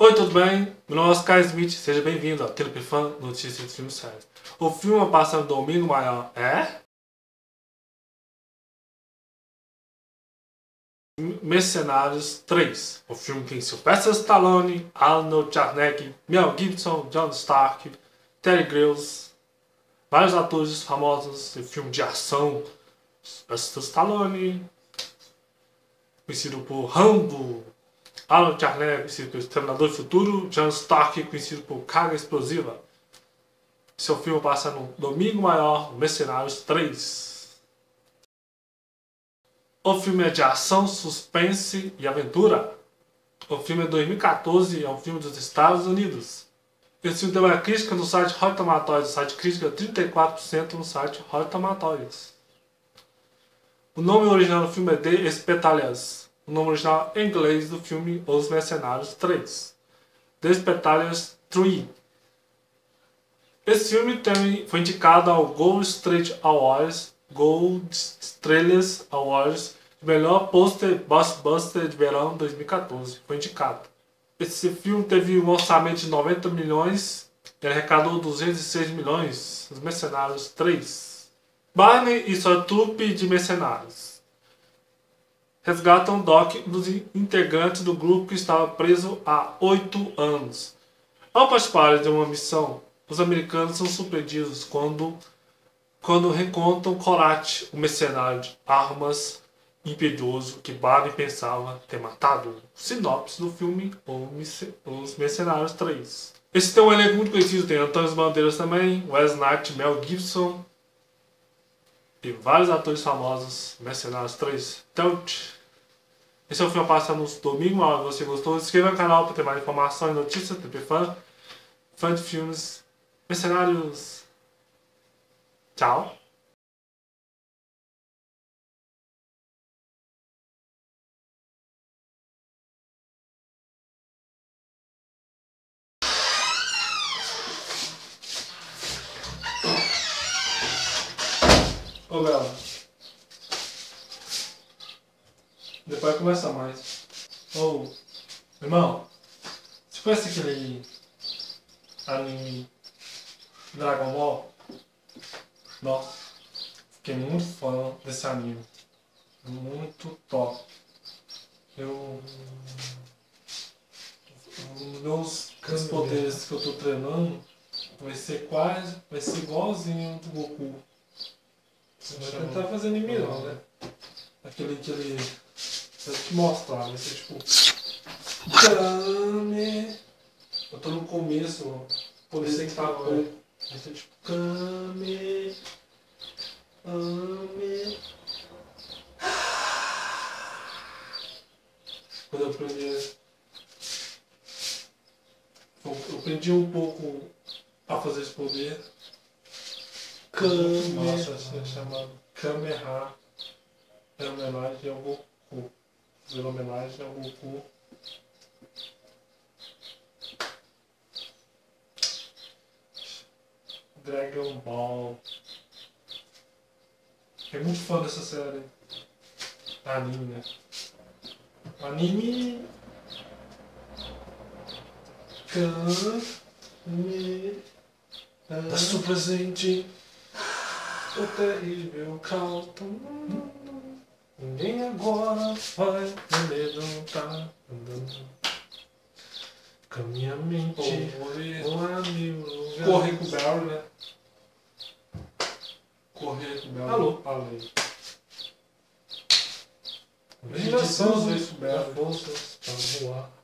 Oi, tudo bem? Meu nome é Oscar Smith, seja bem-vindo ao Telepifan Notícias de Filmes Sérios. O filme passa no domingo maior é? Mercenários 3. O filme tem Sylvester Stallone, Arnold Schwarzenegger, Mel Gibson, John Stark, Terry Crews, vários atores famosos de filme de ação. Sylvester Stallone, conhecido por Rambo, Arnold Schwarzenegger, conhecido por Exterminador do Futuro, John Stark, conhecido por Carga Explosiva. Seu filme passa no Domingo Maior, Mercenários 3. O filme é de ação, suspense e aventura. O filme é de 2014 é um filme dos Estados Unidos. Esse filme tem uma crítica no site Rotten Tomatoes, site crítica 34% no site Rotten Tomatoes. O nome original do filme é The Espetalias. O nome original em inglês do filme Os Mercenários 3. The Espetalias 3. Esse filme também foi indicado ao Gold Street Awards, Gold Estrellas Awards melhor pôster blockbuster de verão 2014. Foi indicado. Esse filme teve um orçamento de 90 milhões e arrecadou 206 milhões. Os Mercenários 3. Barney e sua trupe de mercenários resgatam Doc dos integrantes do grupo que estava preso há oito anos. Ao participar de uma missão, os americanos são surpreendidos quando, quando reencontram Korat, o mercenário de armas impiedoso que Barney pensava ter matado. Sinopse do filme Os Mercenários 3. Esse tem um elenco muito conhecido, tem Antônio Bandeiras também, Wes Knight, Mel Gibson e vários atores famosos. Mercenários 3. Então, esse é o filme a passar nos domingos. Se você gostou, se inscreva no canal para ter mais informações, notícias, TP fã, fã de filmes, mercenários. Tchau. Ô Bela. Depois começa mais. Ô, irmão. Você conhece aquele anime Dragon Ball? Nossa. Fiquei muito fã desse anime. Muito top. Eu. Meus poderes que eu tô treinando vai ser quase. Vai ser igualzinho do Goku. Você tá fazendo em mim não, né? Aquele que ele. Eu te mostrar, vai ser tipo. Kame. Eu tô no começo, Pode ser que tá pouco. Vai ser tipo. Kame. Ame. Quando eu aprendi. Eu aprendi um pouco a fazer esse poder. Kame. Nossa, é chamado Kameha. É homenagem ao Goku. Fazer homenagem ao Goku. Dragon Ball. É muito fã dessa série. Anime, né? Anime. Kame. Tá presente o terrível tomando. Ninguém agora vai me levantar andando. Com a minha mente, amigo. Correr com o Barry, né? Correr com o Barry. Alô? Falei. Imaginação, souberam. Forças para voar.